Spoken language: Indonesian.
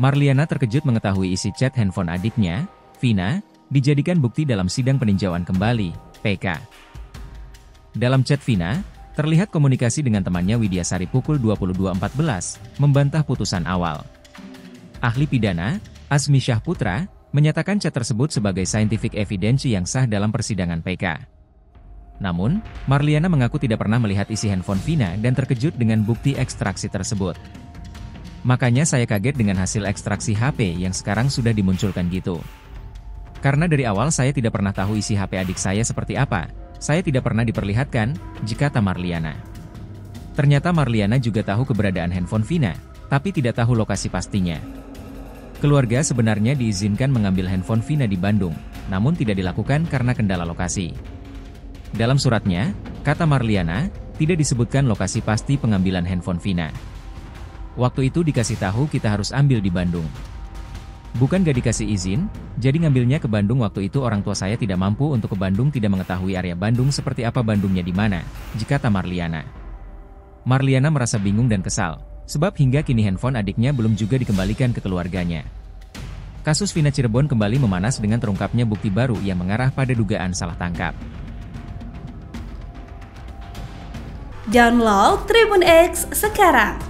Marliana terkejut mengetahui isi chat handphone adiknya, Vina, dijadikan bukti dalam sidang peninjauan kembali, PK. Dalam chat Vina, terlihat komunikasi dengan temannya Widyasari pukul 22.14, membantah putusan awal. Ahli pidana, Azmi Syah Putra, menyatakan chat tersebut sebagai scientific evidence yang sah dalam persidangan PK. Namun, Marliana mengaku tidak pernah melihat isi handphone Vina dan terkejut dengan bukti ekstraksi tersebut. Makanya saya kaget dengan hasil ekstraksi HP yang sekarang sudah dimunculkan gitu. Karena dari awal saya tidak pernah tahu isi HP adik saya seperti apa, saya tidak pernah diperlihatkan, jika Marliana. Ternyata Marliana juga tahu keberadaan handphone Vina, tapi tidak tahu lokasi pastinya. Keluarga sebenarnya diizinkan mengambil handphone Vina di Bandung, namun tidak dilakukan karena kendala lokasi. Dalam suratnya, kata Marliana, tidak disebutkan lokasi pasti pengambilan handphone Vina. Waktu itu dikasih tahu kita harus ambil di Bandung. Bukan gak dikasih izin, jadi ngambilnya ke Bandung waktu itu orang tua saya tidak mampu untuk ke Bandung tidak mengetahui area Bandung seperti apa Bandungnya di mana, jika Marliana. Marliana merasa bingung dan kesal, sebab hingga kini handphone adiknya belum juga dikembalikan ke keluarganya. Kasus Vina Cirebon kembali memanas dengan terungkapnya bukti baru yang mengarah pada dugaan salah tangkap. Download Tribun X sekarang